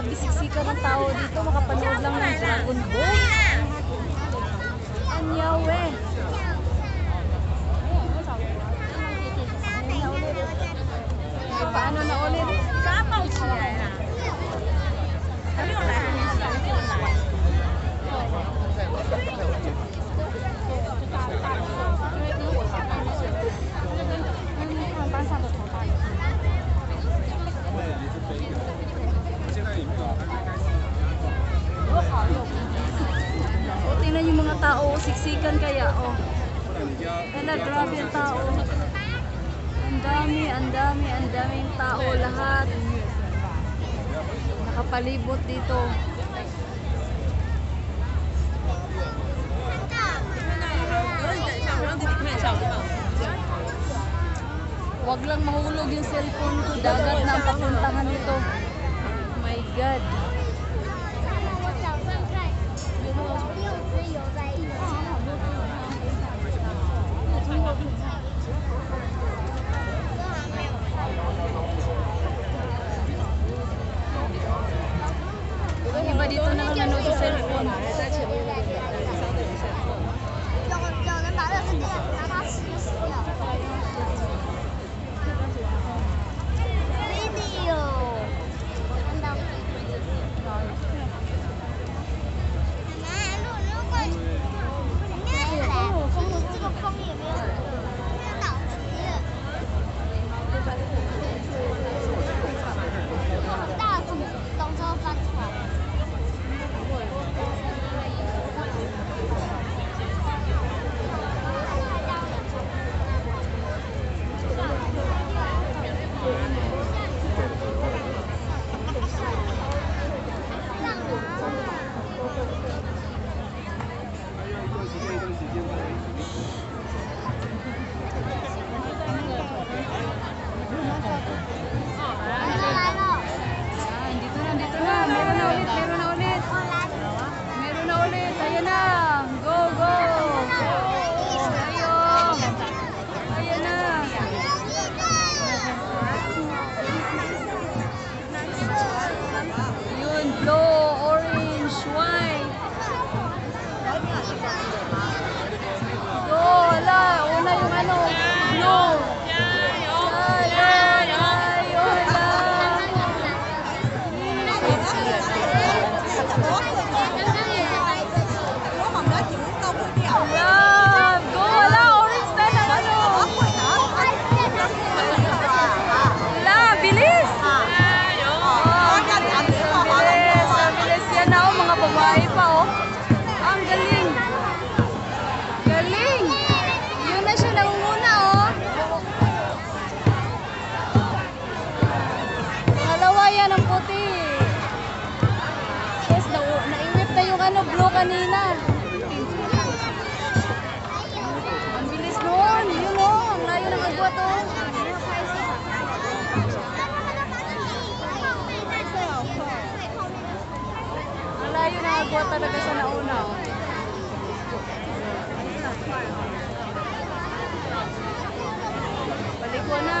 Grabe, siksikan ng tao dito. Makapanood lang ng Dragon Ball. Anyawe. Tingnan yung mga tao, siksikan kaya, oh. Kala, grabe ang tao. Ang dami, ang dami, ang daming tao lahat. Nakapalibot dito. Huwag lang mahulog yung cellphone ko. Dagat na ang papuntahan nito. Oh my God. 他过来 ano, blue kanina. Ang bilis nun. Yun o. Ang layo ng agwat o. Ang layo ng agwat talaga sa nauna o. Balik ko na.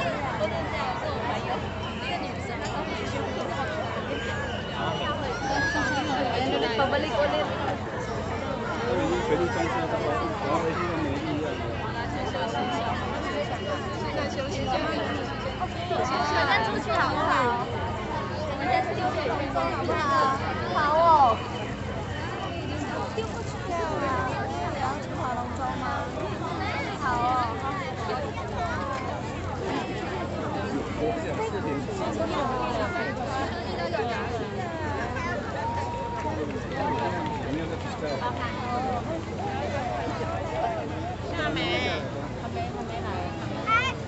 pabalik ulit. 全力战胜他们，然后现在没力量了。我再出去好不好？我们再丢给空中好不好？好哦。丢不出去啊！你要去划龙舟吗？好哦。爸爸。夏美。还，